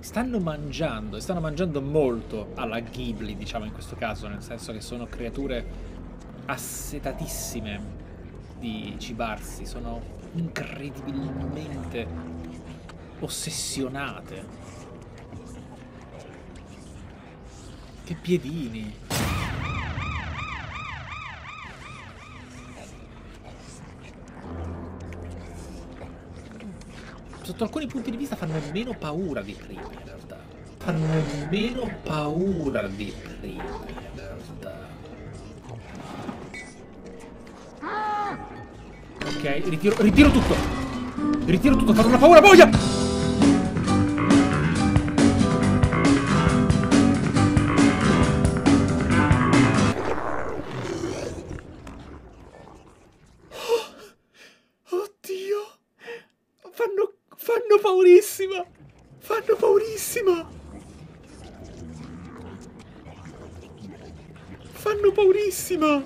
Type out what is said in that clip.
stanno mangiando, e stanno mangiando molto alla Ghibli, diciamo in questo caso, nel senso che sono creature assetatissime di cibarsi, sono incredibilmente ossessionate. Che piedini! Sotto alcuni punti di vista fanno meno paura di prima, in realtà. Fanno meno paura di prima. Ok, ritiro, ritiro tutto. Ritiro tutto, fanno una paura boia! Fanno, paurissima! Fanno paurissima! Fanno paurissima!